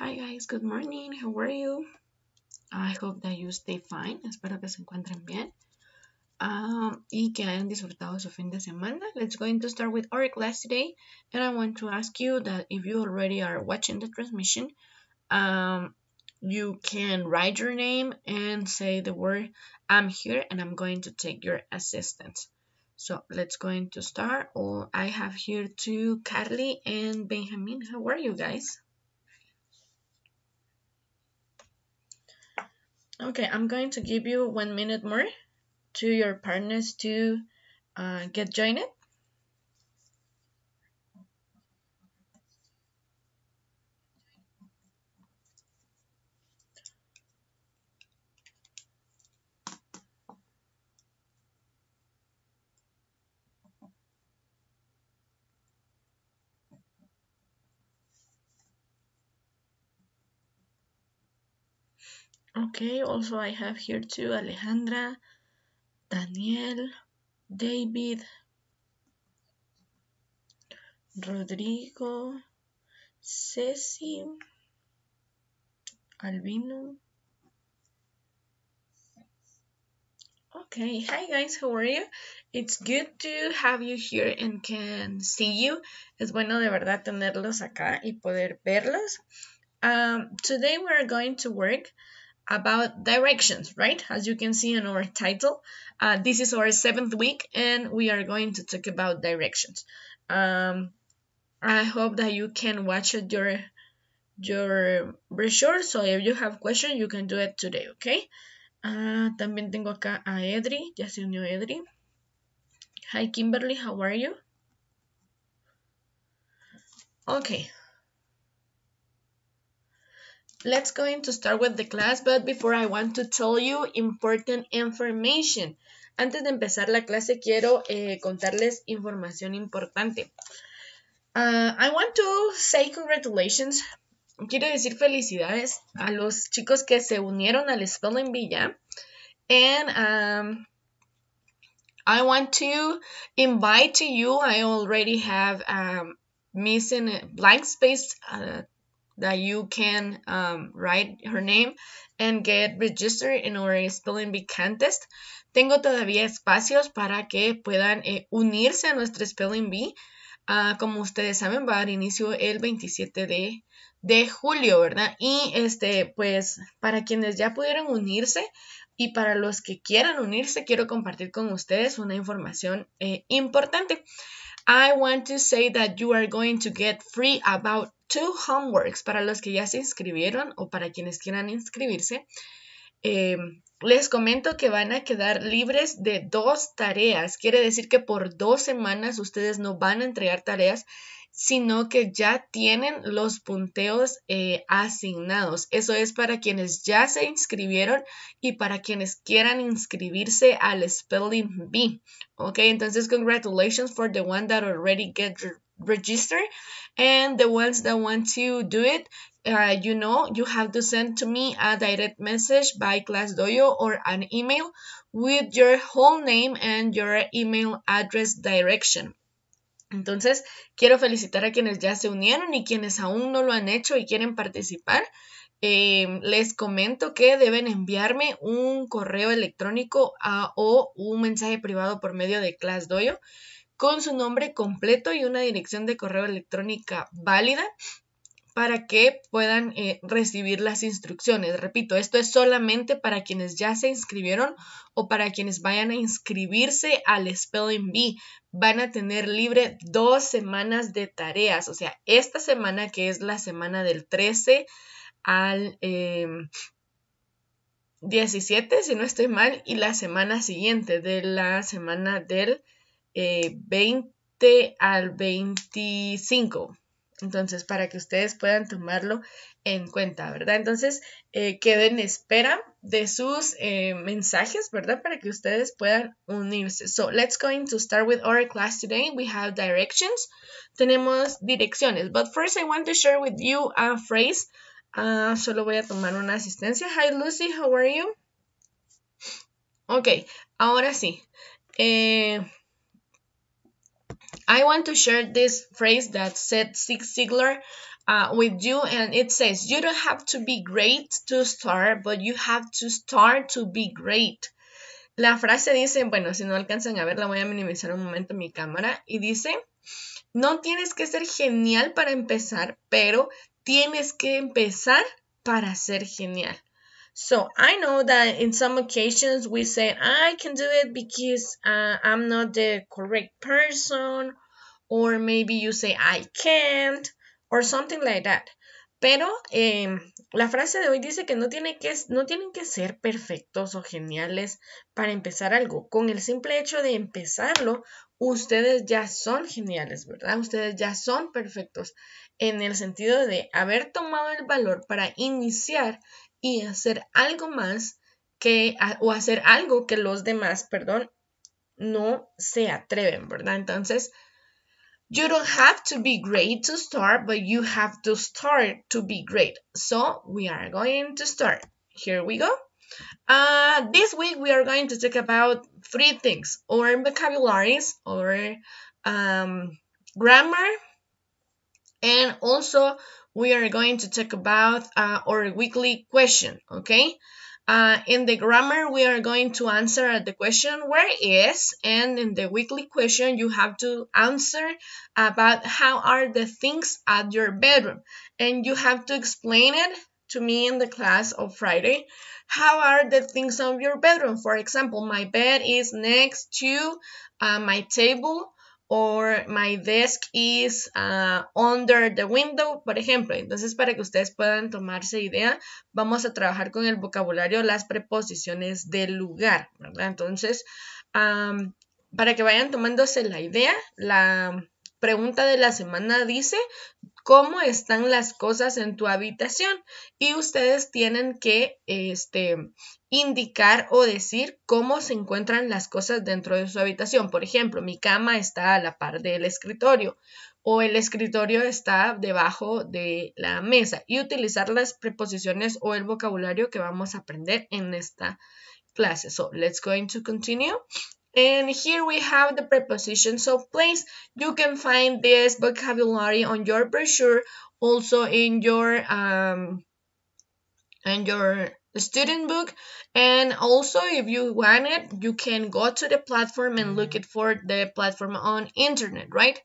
Hi guys, good morning. How are you? I hope that you stay fine. Espero que se encuentren bien. Um, y que hayan disfrutado su fin de semana. Let's go to start with our class today. And I want to ask you that if you already are watching the transmission, um, you can write your name and say the word I'm here and I'm going to take your assistance. So let's go into start. Oh, I have here two Carly and Benjamin. How are you guys? Okay, I'm going to give you one minute more to your partners to uh, get joined. Okay, also I have here too Alejandra, Daniel, David, Rodrigo, Ceci, Albino. Okay, hi guys, how are you? It's good to have you here and can see you. Es bueno de verdad tenerlos acá y poder verlos. Um, today we're going to work about directions, right? As you can see in our title, uh, this is our seventh week and we are going to talk about directions. Um, I hope that you can watch your your brochure. So if you have questions, you can do it today, okay? Uh, también tengo acá a Edri, ya se unió Edri. Hi Kimberly, how are you? Okay, let's go to start with the class, but before I want to tell you important information. Antes de empezar la clase quiero eh, contarles información importante. Uh, I want to say congratulations. Quiero decir felicidades a los chicos que se unieron al Spelling ya. And um, I want to invite you, I already have um, missing blank space uh, that you can um, write her name and get registered in our Spelling Bee contest. Tengo todavía espacios para que puedan eh, unirse a nuestro Spelling Bee. Uh, como ustedes saben, va a dar inicio el 27 de, julio, ¿verdad? Y este, pues, para quienes ya pudieron unirse y para los que quieran unirse, quiero compartir con ustedes una información eh, importante. I want to say that you are going to get free about two homeworks para los que ya se inscribieron o para quienes quieran inscribirse. Eh, les comento que van a quedar libres de dos tareas. Quiere decir que por dos semanas ustedes no van a entregar tareas, sino que ya tienen los punteos eh, asignados. Eso es para quienes ya se inscribieron y para quienes quieran inscribirse al Spelling Bee. Ok, entonces congratulations for the one that already get registered and the ones that want to do it uh, you know you have to send to me a direct message by ClassDojo or an email with your whole name and your email address direction entonces quiero felicitar a quienes ya se unieron y quienes aún no lo han hecho y quieren participar. Eh, les comento que deben enviarme un correo electrónico a, o un mensaje privado por medio de ClassDojo con su nombre completo y una dirección de correo electrónica válida para que puedan eh, recibir las instrucciones. Repito, esto es solamente para quienes ya se inscribieron o para quienes vayan a inscribirse al Spelling Bee. Van a tener libre dos semanas de tareas. O sea, esta semana que es la semana del 13 al 17, em, si no estoy mal, y la semana siguiente de la semana del 20 eh, al 25. Entonces, para que ustedes puedan tomarlo en cuenta, ¿verdad? Entonces, eh, queden en espera de sus eh, mensajes, ¿verdad? Para que ustedes puedan unirse. So, let's go to start with our class today. We have directions. Tenemos direcciones. But first, I want to share with you a phrase. Uh, solo voy a tomar una asistencia. Hi, Lucy. How are you? Ok, ahora sí. Eh, I want to share this phrase that said Zig Ziglar uh, with you, and it says, You don't have to be great to start, but you have to start to be great. La frase dice, bueno, si no alcanzan a ver, la voy a minimizar un momento mi cámara, y dice, no tienes que ser genial para empezar, pero tienes que empezar para ser genial. So I know that in some occasions we say, I can do it because uh, I'm not the correct person, or maybe you say, I can't, or something like that. Pero eh, la frase de hoy dice que no, tiene que no tienen que ser perfectos o geniales para empezar algo. Con el simple hecho de empezarlo, ustedes ya son geniales, ¿verdad? Ustedes ya son perfectos en el sentido de haber tomado el valor para iniciar y hacer algo más que, o hacer algo que los demás, perdón, no se atreven, ¿verdad? Entonces, You don't have to be great to start, but you have to start to be great. So we are going to start. Here we go. Uh, this week we are going to talk about three things, or vocabularies, or um, grammar, and also we are going to talk about uh, our weekly question, okay? Uh, in the grammar, we are going to answer the question where is, and in the weekly question, you have to answer about how are the things at your bedroom, and you have to explain it to me in the class of Friday. How are the things of your bedroom? For example, my bed is next to uh, my table or my desk is uh, under the window, por ejemplo. Entonces, para que ustedes puedan tomarse idea, vamos a trabajar con el vocabulario las preposiciones del lugar. Entonces, para que vayan tomándose la idea, la pregunta de la semana dice, ¿cómo están las cosas en tu habitación? Y ustedes tienen que este, indicar o decir cómo se encuentran las cosas dentro de su habitación. Por ejemplo, mi cama está a la par del escritorio o el escritorio está debajo de la mesa y utilizar las preposiciones o el vocabulario que vamos a aprender en esta clase. So, let's going to continue. And here we have the prepositions of place. You can find this vocabulary on your brochure, also in your um, in your student book and also if you want it you can go to the platform and look it for the platform on internet right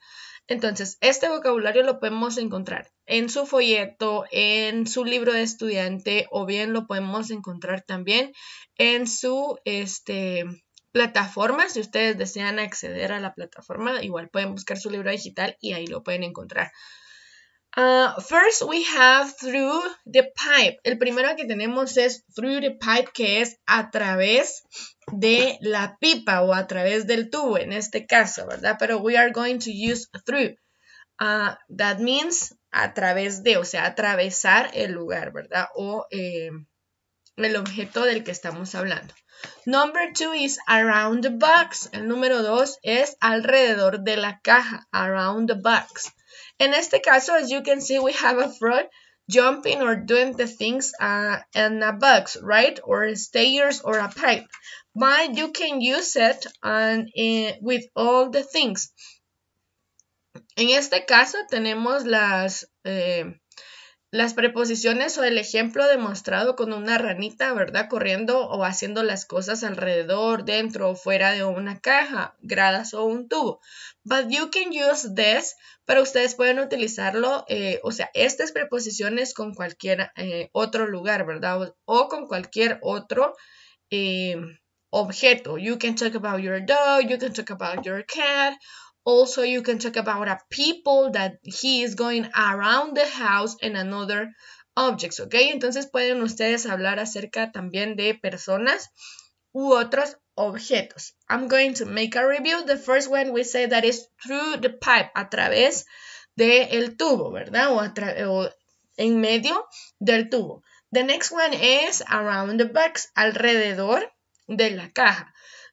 entonces este vocabulario lo podemos encontrar en su folleto en su libro de estudiante o bien lo podemos encontrar también en su este plataforma si ustedes desean acceder a la plataforma igual pueden buscar su libro digital y ahí lo pueden encontrar Uh, first we have through the pipe. El primero que tenemos es through the pipe, que es a través de la pipa o a través del tubo en este caso, ¿verdad? Pero we are going to use through. Uh, that means a través de, o sea, atravesar el lugar, ¿verdad? O eh, el objeto del que estamos hablando. Number two is around the box. El número dos es alrededor de la caja, around the box. En este caso, as you can see, we have a frog jumping or doing the things uh, in a box, right? Or stairs or a pipe. But you can use it and, uh, with all the things. En este caso tenemos las eh, las preposiciones o el ejemplo demostrado con una ranita, ¿verdad? Corriendo o haciendo las cosas alrededor, dentro o fuera de una caja, gradas o un tubo. But you can use this, pero ustedes pueden utilizarlo, eh, o sea, estas preposiciones con cualquier eh, otro lugar, ¿verdad? O, con cualquier otro eh, objeto. You can talk about your dog, you can talk about your cat, Also, you can talk about a people that he is going around the house and another objects, ¿ok? Entonces pueden ustedes hablar acerca también de personas u otros objetos. I'm going to make a review. The first one we say that is through the pipe, a través del el tubo, ¿verdad? O, o en medio del tubo. The next one is around the box, alrededor de la caja.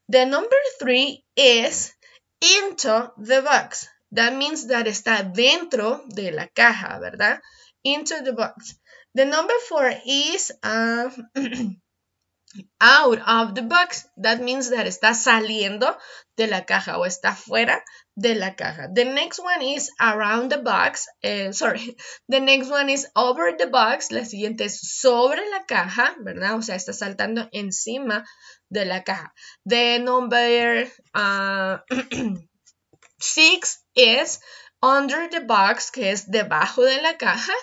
The number three is into the box. That means that está dentro de la caja, ¿verdad? Into the box. The number four is uh, out of the box. That means that está saliendo de la caja o está fuera de la caja. The next one is around the box. Eh, sorry. The next one is over the box. La siguiente es sobre la caja, ¿verdad? O sea, está saltando encima de la caja. The number uh, six is under the box, que es debajo de la caja.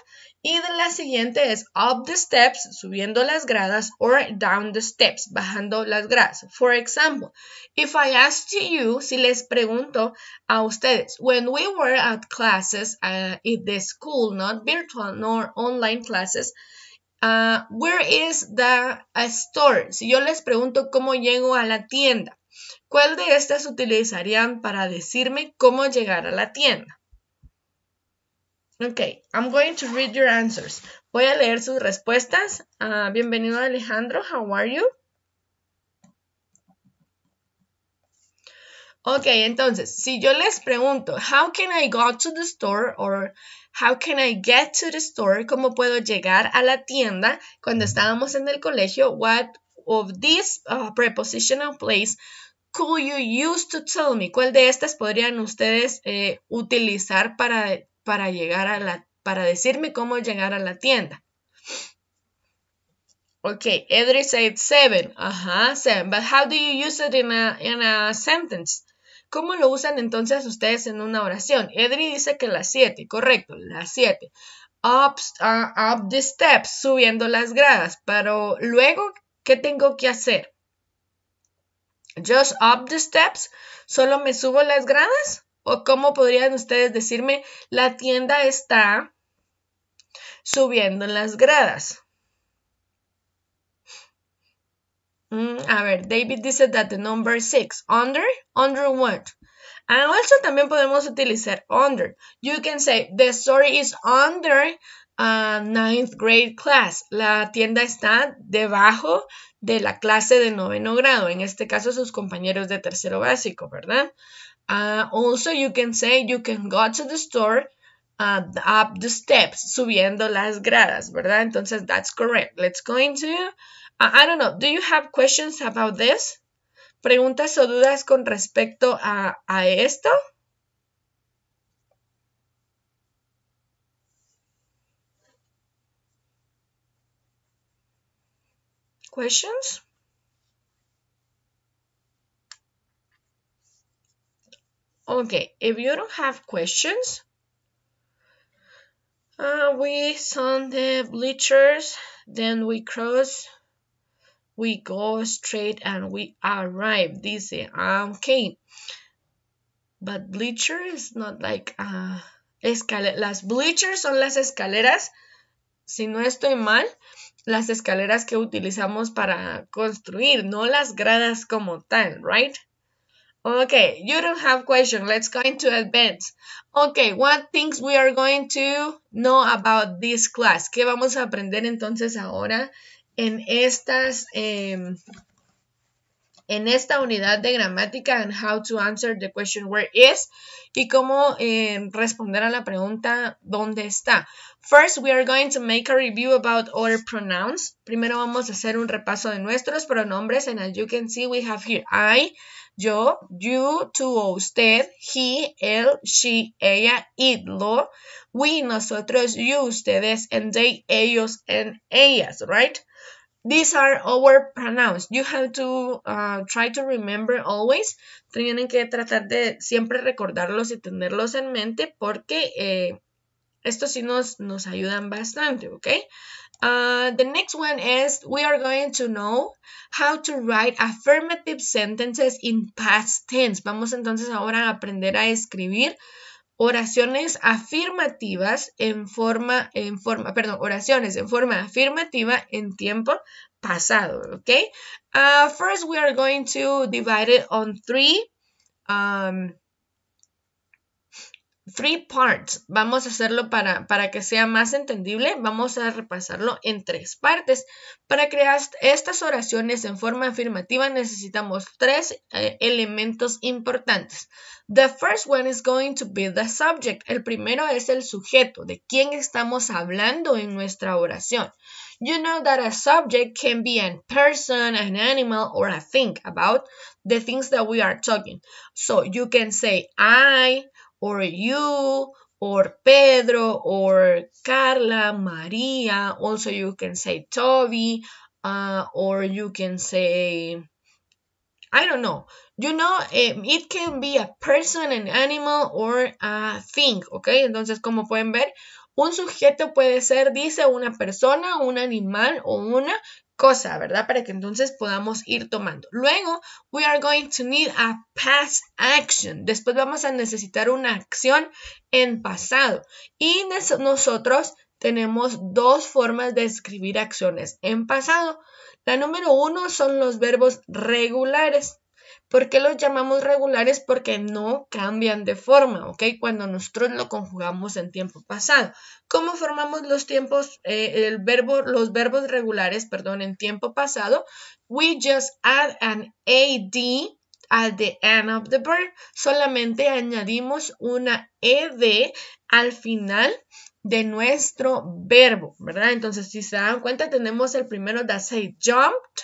Y de la siguiente es up the steps, subiendo las gradas, or down the steps, bajando las gradas. For example, if I ask you, si les pregunto a ustedes, when we were at classes uh, at the school, not virtual nor online classes, uh, where is the store? Si yo les pregunto cómo llego a la tienda, ¿cuál de estas utilizarían para decirme cómo llegar a la tienda? Ok, I'm going to read your answers. Voy a leer sus respuestas. Uh, bienvenido Alejandro, how are you? Ok, entonces, si yo les pregunto, how can I go to the store or how can I get to the store? ¿Cómo puedo llegar a la tienda? Cuando estábamos en el colegio, what of these uh, prepositional place could you use to tell me? ¿Cuál de estas podrían ustedes eh, utilizar para para llegar a la, para decirme cómo llegar a la tienda. Ok, Edri said seven. Ajá, seven. But how do you use it in a, in a sentence? ¿Cómo lo usan entonces ustedes en una oración? Edri dice que las siete, correcto, las siete. Up, uh, up the steps, subiendo las gradas. Pero luego, ¿qué tengo que hacer? Just up the steps, solo me subo las gradas. ¿O cómo podrían ustedes decirme, la tienda está subiendo en las gradas? Mm, a ver, David dice that the number six, under, under what? And also también podemos utilizar under. You can say, the story is under uh, ninth grade class. La tienda está debajo de la clase de noveno grado. En este caso, sus compañeros de tercero básico, ¿verdad? Uh, also, you can say you can go to the store uh, up the steps, subiendo las gradas, ¿verdad? Entonces, that's correct. Let's go into, uh, I don't know, do you have questions about this? ¿Preguntas o dudas con respecto a, a esto? Questions? Okay, if you don't have questions, uh, we on the bleachers, then we cross, we go straight and we arrive. Dice, okay. But bleacher is not like uh. Las bleachers son las escaleras, si no estoy mal, las escaleras que utilizamos para construir, no las gradas como tal, right? Okay, you don't have question. Let's go into advance. Okay, what things we are going to know about this class? ¿Qué vamos a aprender entonces ahora en estas eh, en esta unidad de gramática and how to answer the question where is y cómo eh, responder a la pregunta dónde está. First, we are going to make a review about our pronouns. Primero vamos a hacer un repaso de nuestros pronombres and as you can see we have here I, yo, you, tú o usted, he, él, she, ella, it, lo, we, nosotros, you, ustedes, and they, ellos, and ellas, right? These are our pronouns. You have to uh, try to remember always. Tienen que tratar de siempre recordarlos y tenerlos en mente porque eh, estos sí nos, nos ayudan bastante, ¿ok? Uh, the next one is we are going to know how to write affirmative sentences in past tense. Vamos entonces ahora a aprender a escribir oraciones afirmativas en forma, en forma, perdón, oraciones en forma afirmativa en tiempo pasado, ¿ok? Uh, first, we are going to divide it on three, um, three parts. Vamos a hacerlo para, para que sea más entendible. Vamos a repasarlo en tres partes. Para crear estas oraciones en forma afirmativa necesitamos tres eh, elementos importantes. The first one is going to be the subject. El primero es el sujeto, de quién estamos hablando en nuestra oración. You know that a subject can be a person, an animal, or a thing about the things that we are talking. So you can say I, or you, or Pedro, or Carla, Maria. Also, you can say Toby, uh, or you can say, I don't know. You know, um, it can be a person, an animal, or a thing, ¿ok? Entonces, como pueden ver, un sujeto puede ser, dice, una persona, un animal o una cosa, ¿verdad? Para que entonces podamos ir tomando. Luego, we are going to need a past action. Después vamos a necesitar una acción en pasado. Y nosotros tenemos dos formas de escribir acciones en pasado. La número uno son los verbos regulares. ¿Por qué los llamamos regulares? Porque no cambian de forma, ¿ok? Cuando nosotros lo conjugamos en tiempo pasado. ¿Cómo formamos los tiempos, eh, el verbo, los verbos regulares, perdón, en tiempo pasado? We just add an AD at the end of the verb. Solamente añadimos una ED al final de nuestro verbo, ¿verdad? Entonces, si se dan cuenta, tenemos el primero that say jumped,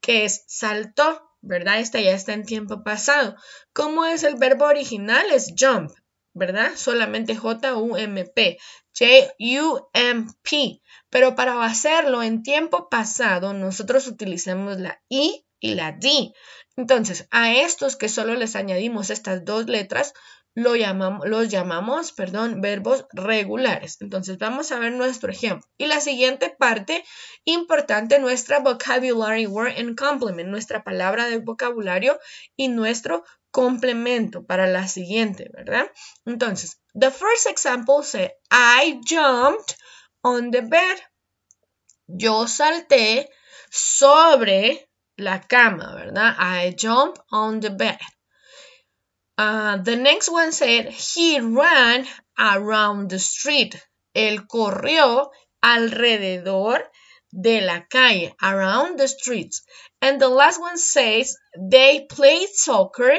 que es saltó. ¿Verdad? Esta ya está en tiempo pasado. ¿Cómo es el verbo original? Es jump, ¿verdad? Solamente J-U-M-P. J-U-M-P. Pero para hacerlo en tiempo pasado, nosotros utilizamos la I y la D. Entonces, a estos que solo les añadimos estas dos letras, lo llamamos, los llamamos, perdón, verbos regulares. Entonces vamos a ver nuestro ejemplo. Y la siguiente parte importante, nuestra vocabulary word and complement, nuestra palabra de vocabulario y nuestro complemento para la siguiente, ¿verdad? Entonces, the first example say, I jumped on the bed. Yo salté sobre la cama, ¿verdad? I jumped on the bed. Uh, the next one said, he ran around the street. Él corrió alrededor de la calle, around the streets. And the last one says, they played soccer.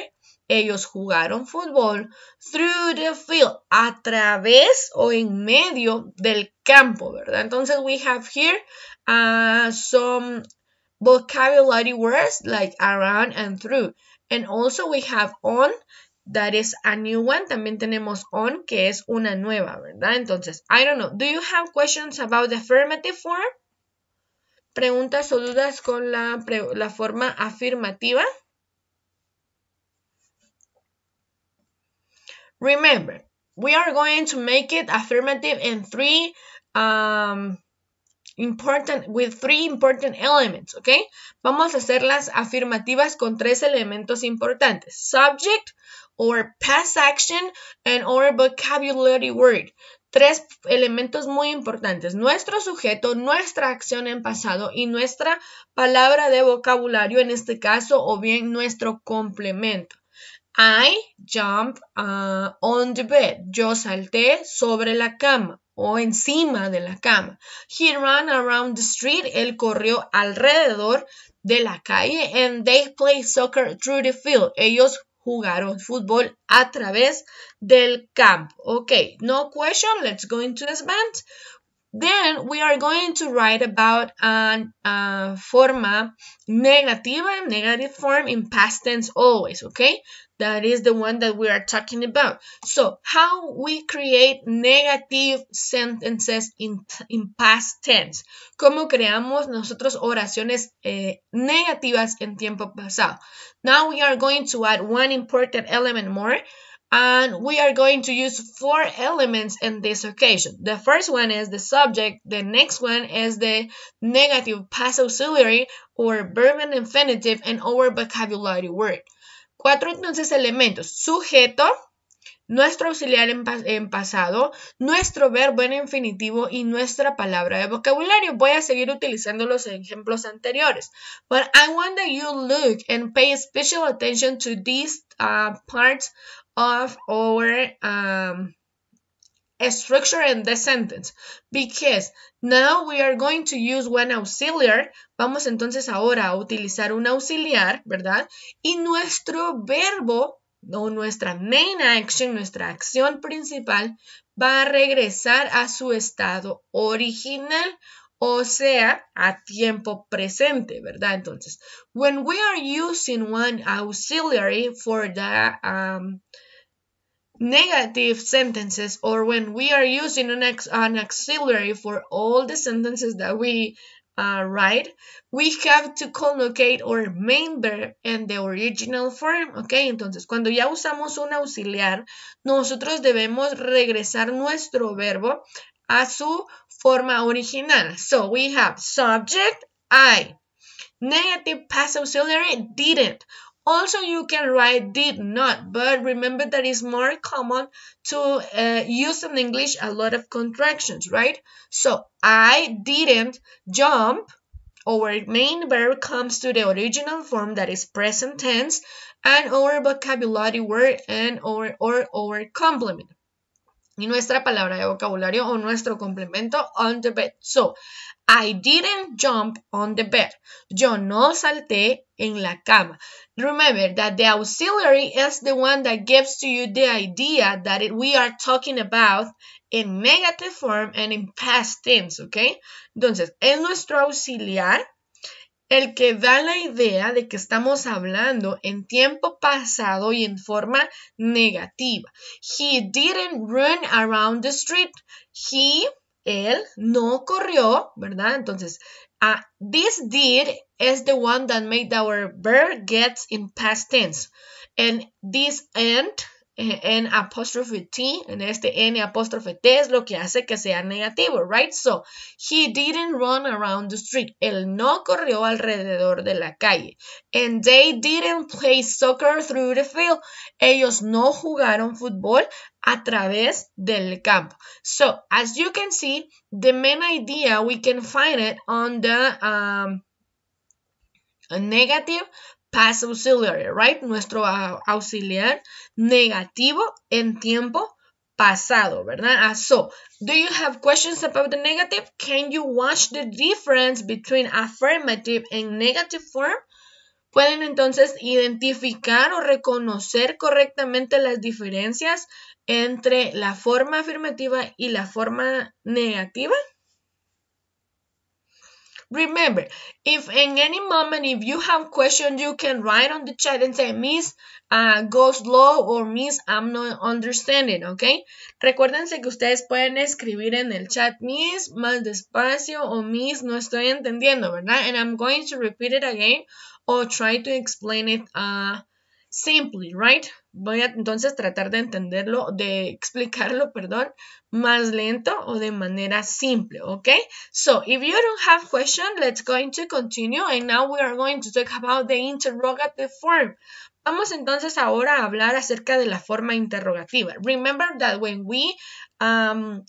Ellos jugaron fútbol through the field, a través o en medio del campo, ¿verdad? Entonces, we have here uh, some vocabulary words like around and through. And also we have on That is a new one. También tenemos on, que es una nueva, ¿verdad? Entonces, I don't know. Do you have questions about the affirmative form? Preguntas o dudas con la, la forma afirmativa. Remember, we are going to make it affirmative in three um, important, with three important elements, ¿ok? Vamos a hacerlas afirmativas con tres elementos importantes. Subject, or past action and or vocabulary word. Tres elementos muy importantes. Nuestro sujeto, nuestra acción en pasado y nuestra palabra de vocabulario en este caso o bien nuestro complemento. I jump uh, on the bed. Yo salté sobre la cama o encima de la cama. He ran around the street. Él corrió alrededor de la calle. And they play soccer through the field. Ellos jugaron fútbol a través del campo. Okay, no question. Let's go into band. Then we are going to write about a uh, forma negativa, negative form in past tense always, okay? That is the one that we are talking about. So, how we create negative sentences in, in past tense. ¿Cómo creamos nosotros oraciones eh, negativas en tiempo pasado? Now we are going to add one important element more and we are going to use four elements in this occasion. The first one is the subject, the next one is the negative past auxiliary or verb and infinitive and our vocabulary word. Cuatro entonces elementos, sujeto, nuestro auxiliar en, pasado, nuestro verbo en infinitivo y nuestra palabra de vocabulario. Voy a seguir utilizando los ejemplos anteriores. But I want that you look and pay special attention to these uh, parts of our um, structure in the sentence because now we are going to use one auxiliary. Vamos entonces ahora a utilizar un auxiliar, ¿verdad? Y nuestro verbo o nuestra main action, nuestra acción principal, va a regresar a su estado original, o sea, a tiempo presente, ¿verdad? Entonces, when we are using one auxiliary for the um, negative sentences or when we are using an, an auxiliary for all the sentences that we uh, write, we have to collocate our main verb in the original form, ¿ok? Entonces, cuando ya usamos un auxiliar, nosotros debemos regresar nuestro verbo a su forma original. So, we have subject, I. Negative past auxiliary, didn't. Also, you can write did not, but remember that it's more common to uh, use in English a lot of contractions, right? So, I didn't jump. Our main verb comes to the original form that is present tense and our vocabulary word and our, or our complement. Y nuestra palabra de vocabulario o nuestro complemento on the bed. So, I didn't jump on the bed. Yo no salté en la cama. Remember that the auxiliary is the one that gives to you the idea that it, we are talking about in negative form and in past tense, ¿ok? Entonces, es nuestro auxiliar el que da la idea de que estamos hablando en tiempo pasado y en forma negativa. He didn't run around the street. He él no corrió, ¿verdad? Entonces, uh, this did is the one that made our verb gets in past tense. And this and en apóstrofe T, en este N apóstrofe T es lo que hace que sea negativo, right? So, he didn't run around the street. Él no corrió alrededor de la calle. And they didn't play soccer through the field. Ellos no jugaron fútbol a través del campo. So, as you can see, the main idea, we can find it on the um, negative past auxiliary, right? Nuestro auxiliar negativo en tiempo pasado, ¿verdad? Ah, so, do you have questions about the negative? Can you watch the difference between affirmative and negative form? Pueden entonces identificar o reconocer correctamente las diferencias entre la forma afirmativa y la forma negativa. Remember, if in any moment, if you have questions, you can write on the chat and say, Miss, uh, go slow or Miss, I'm not understanding, ¿ok? Recuérdense que ustedes pueden escribir en el chat, Miss, más despacio o Miss, no estoy entendiendo, ¿verdad? And I'm going to repeat it again or try to explain it uh, simply, right? Voy a entonces tratar de entenderlo, de explicarlo, perdón, más lento o de manera simple, ¿ok? So, if you don't have question, let's going to continue and now we are going to talk about the interrogative form. Vamos entonces ahora a hablar acerca de la forma interrogativa. Remember that when we um,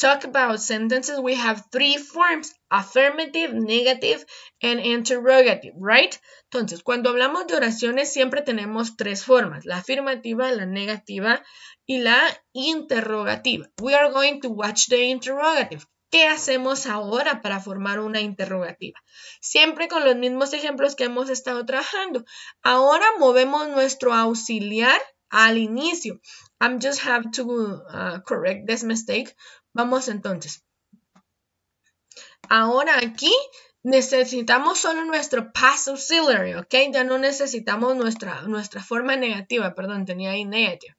talk about sentences, we have three forms, affirmative, negative, and interrogative, right? Entonces, cuando hablamos de oraciones siempre tenemos tres formas, la afirmativa, la negativa y la interrogativa. We are going to watch the interrogative. ¿Qué hacemos ahora para formar una interrogativa? Siempre con los mismos ejemplos que hemos estado trabajando. Ahora movemos nuestro auxiliar al inicio. I'm just have to uh, correct this mistake. Vamos entonces. Ahora aquí necesitamos solo nuestro past auxiliary, ¿ok? Ya no necesitamos nuestra, nuestra forma negativa, perdón, tenía ahí negative.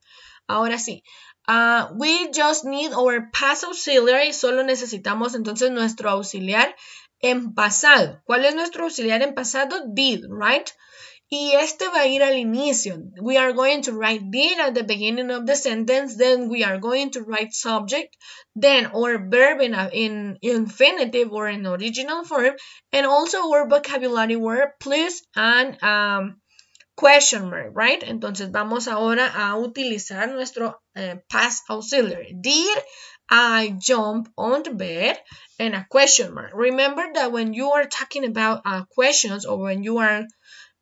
Ahora sí. Uh, we just need our past auxiliary, solo necesitamos entonces nuestro auxiliar en pasado. ¿Cuál es nuestro auxiliar en pasado? Did, right? Y este va a ir al inicio. We are going to write did at the beginning of the sentence. Then we are going to write subject. Then our verb in, in infinitive or in original form. And also our vocabulary word please and um, question mark, right? Entonces vamos ahora a utilizar nuestro uh, past auxiliary. Did I jump on the bed? And a question mark. Remember that when you are talking about uh, questions or when you are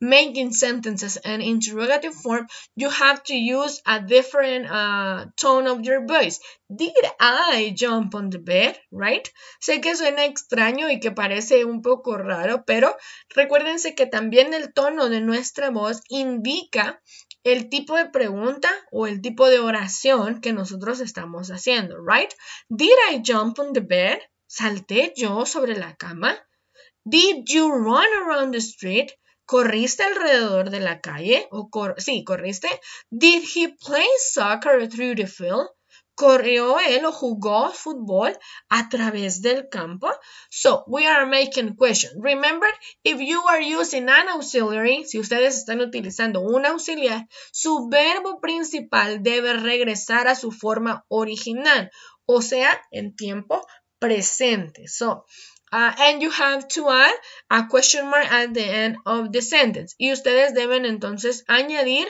making sentences in interrogative form, you have to use a different uh, tone of your voice. Did I jump on the bed? Right? Sé que suena extraño y que parece un poco raro, pero recuérdense que también el tono de nuestra voz indica el tipo de pregunta o el tipo de oración que nosotros estamos haciendo, right? Did I jump on the bed? ¿Salté yo sobre la cama? Did you run around the street? ¿Corriste alrededor de la calle? O sí, corriste. Did he play soccer through the field? corrió él o jugó fútbol a través del campo. So, we are making question. Remember, if you are using an auxiliary, si ustedes están utilizando un auxiliar, su verbo principal debe regresar a su forma original, o sea, en tiempo presente. So, Uh, and you have to add a question mark at the end of the sentence. Y ustedes deben entonces añadir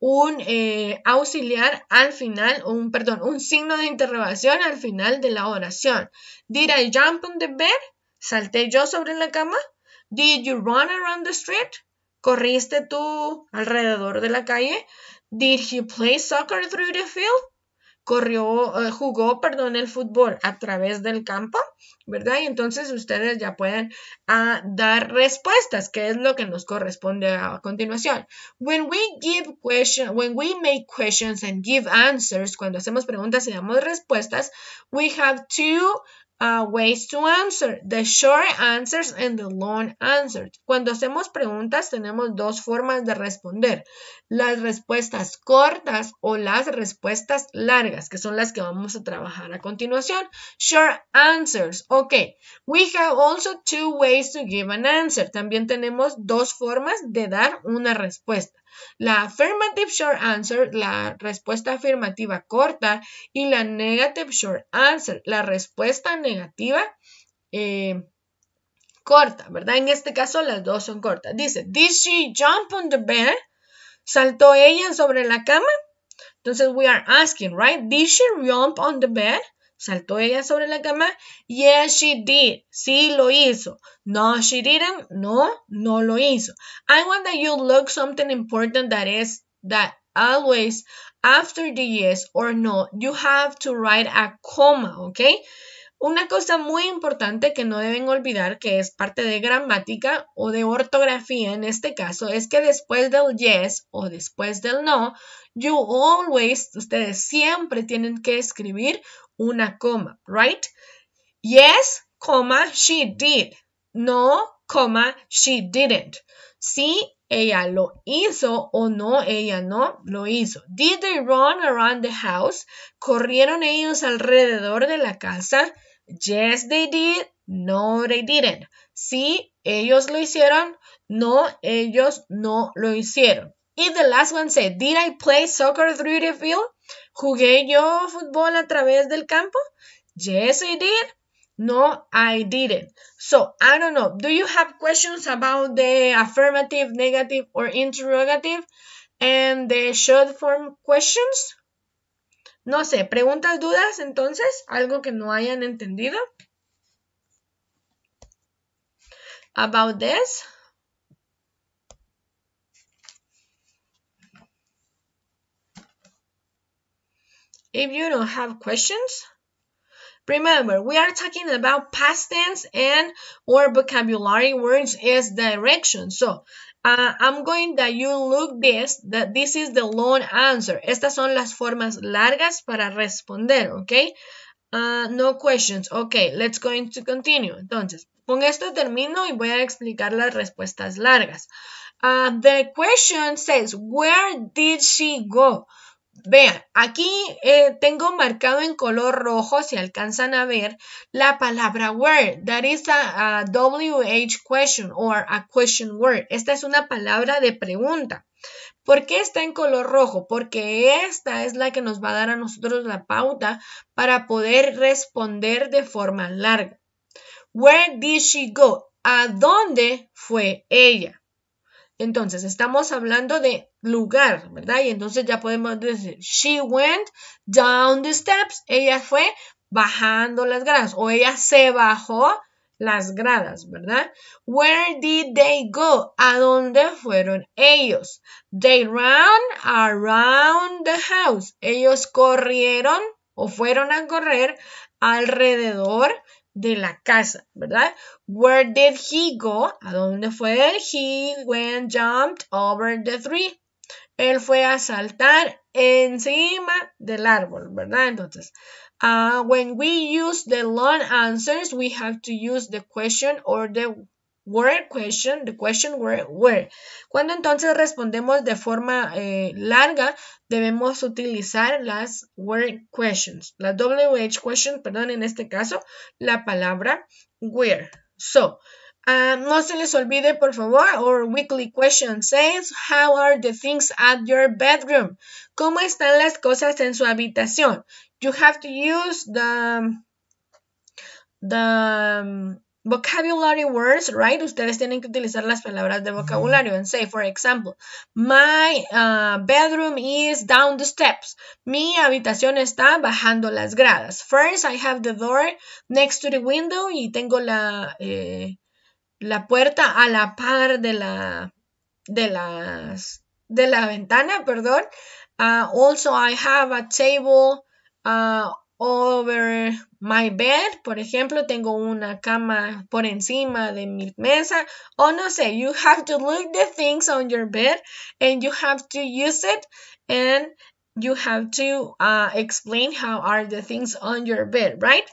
un eh, auxiliar al final, un, perdón, un signo de interrogación al final de la oración. Did I jump on the bed? ¿Salté yo sobre la cama? Did you run around the street? ¿Corriste tú alrededor de la calle? Did he play soccer through the field? Corrió, eh, jugó, perdón, el fútbol a través del campo, ¿verdad? Y entonces ustedes ya pueden ah, dar respuestas, que es lo que nos corresponde a, continuación. When we give question, when we make questions and give answers, cuando hacemos preguntas y damos respuestas, we have two uh, ways to answer, the short answers and the long answers. Cuando hacemos preguntas tenemos dos formas de responder, las respuestas cortas o las respuestas largas, que son las que vamos a trabajar a continuación. Short answers, ok. We have also two ways to give an answer. También tenemos dos formas de dar una respuesta. La affirmative short answer, la respuesta afirmativa corta, y la negative short answer, la respuesta negativa eh, corta, ¿verdad? En este caso las dos son cortas. Dice, did she jump on the bed? ¿Saltó ella sobre la cama? Entonces we are asking, right? Did she jump on the bed? ¿Saltó ella sobre la cama? Yes, she did. Sí, lo hizo. No, she didn't. No, no lo hizo. I want that you look something important that is that always after the yes or no, you have to write a comma, okay? Una cosa muy importante que no deben olvidar, que es parte de gramática o de ortografía en este caso, es que después del yes o después del no, you always, ustedes siempre tienen que escribir una coma, right? Yes, coma, she did. No, coma, she didn't. Sí, ella lo hizo o no, ella no lo hizo. Did they run around the house? ¿Corrieron ellos alrededor de la casa? Yes, they did. No, they didn't. Sí, ellos lo hicieron. No, ellos no lo hicieron. Y the last one said, Did I play soccer through the field? ¿Jugué yo fútbol a través del campo? Yes, I did. No, I didn't. So, I don't know. Do you have questions about the affirmative, negative, or interrogative and the short form questions? No sé, preguntas, dudas, entonces, algo que no hayan entendido. About this. If you don't have questions, remember we are talking about past tense and or vocabulary words as direction. So uh, I'm going that you look this, that this is the long answer. Estas son las formas largas para responder, ¿ok? Uh, no questions. Ok, let's going to continue. Entonces, con esto termino y voy a explicar las respuestas largas. Uh, the question says, where did she go? Vean, aquí eh, tengo marcado en color rojo, si alcanzan a ver, la palabra word. That is a, WH question or a question word. Esta es una palabra de pregunta. ¿Por qué está en color rojo? Porque esta es la que nos va a dar a nosotros la pauta para poder responder de forma larga. Where did she go? ¿A dónde fue ella? Entonces, estamos hablando de lugar, ¿verdad? Y entonces ya podemos decir, she went down the steps. Ella fue bajando las gradas o ella se bajó las gradas, ¿verdad? Where did they go? ¿A dónde fueron ellos? They ran around the house. Ellos corrieron o fueron a correr alrededor de la casa, ¿verdad? Where did he go? ¿A dónde fue él? He went jumped over the tree. Él fue a saltar encima del árbol, ¿verdad? Entonces, uh, when we use the long answers, we have to use the question or the word question, the question word where. Cuando entonces respondemos de forma eh, larga, debemos utilizar las word questions, las WH questions, perdón, en este caso, la palabra where. So, uh, no se les olvide, por favor, our weekly question says, how are the things at your bedroom? ¿Cómo están las cosas en su habitación? You have to use the, the vocabulary words, right? Ustedes tienen que utilizar las palabras de vocabulario. And say, for example, my uh, bedroom is down the steps. Mi habitación está bajando las gradas. First, I have the door next to the window y tengo la, eh, la puerta a la par de la, de las, de la ventana, perdón. Uh, also, I have a table uh, over my bed, por ejemplo, tengo una cama por encima de mi mesa, o no sé, you have to look the things on your bed and you have to use it and you have to uh, explain how are the things on your bed, right?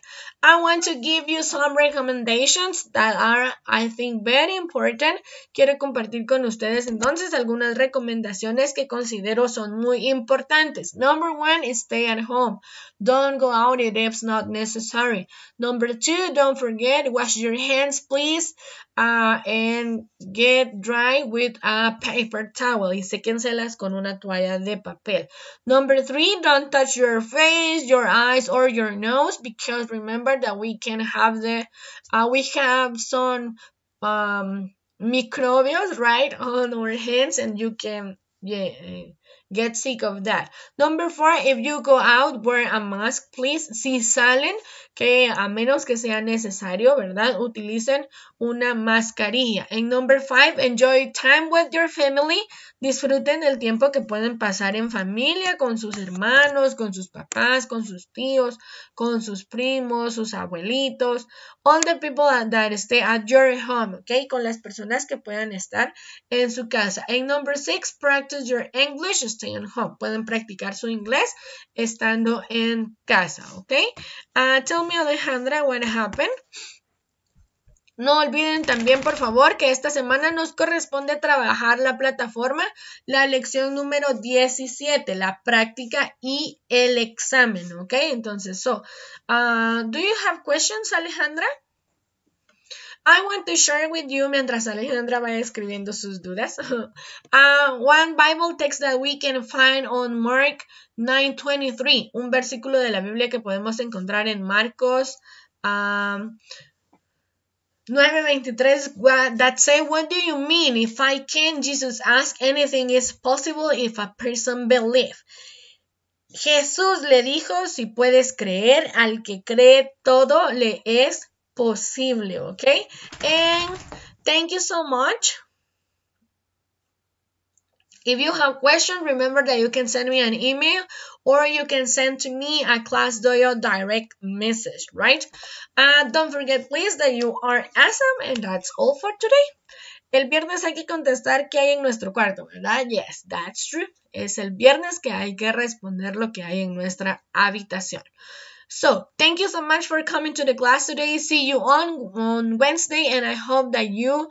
I want to give you some recommendations that are, I think, very important. Quiero compartir con ustedes entonces algunas recomendaciones que considero son muy importantes. Number one is stay at home. Don't go out if it's not necessary. Number two, don't forget, wash your hands, please. Uh, and get dry with a paper towel y séquenselas con una toalla de papel. Number three, don't touch your face, your eyes, or your nose because remember that we can have the, uh, we have some um, microbios, right, on our hands and you can, yeah, get sick of that. Number four, if you go out, wear a mask, please. Si salen, que a menos que sea necesario, ¿verdad? Utilicen una mascarilla. En number five, enjoy time with your family. Disfruten el tiempo que pueden pasar en familia, con sus hermanos, con sus papás, con sus tíos, con sus primos, sus abuelitos, all the people that stay at your home, ¿ok? Con las personas que puedan estar en su casa. En number six, practice your English, stay at home. Pueden practicar su inglés estando en casa, ¿ok? Uh, Alejandra, what happened? No olviden también, por favor, que esta semana nos corresponde trabajar la plataforma, la lección número 17, la práctica y el examen, ¿ok? Entonces, so, uh, do you have questions, Alejandra? I want to share with you, mientras Alejandra va escribiendo sus dudas, uh, one Bible text that we can find on Mark 9.23, un versículo de la Biblia que podemos encontrar en Marcos um, 9.23 that say, what do you mean? If I can, Jesus asked, anything is possible if a person believe. Jesús le dijo, si puedes creer, al que cree todo le es posible, okay? And thank you so much. If you have questions, remember that you can send me an email or you can send to me a Class Doyo direct message, right? Uh, don't forget, please, that you are awesome and that's all for today. El viernes hay que contestar qué hay en nuestro cuarto, ¿verdad? Yes, that's true. Es el viernes que hay que responder lo que hay en nuestra habitación. So, thank you so much for coming to the class today. See you on, on Wednesday and I hope that you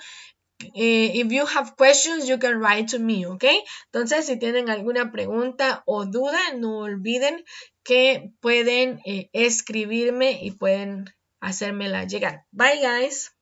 Eh, if you have questions, you can write to me, ¿ok? Entonces, si tienen alguna pregunta o duda, no olviden que pueden eh, escribirme y pueden hacérmela llegar. Bye, guys.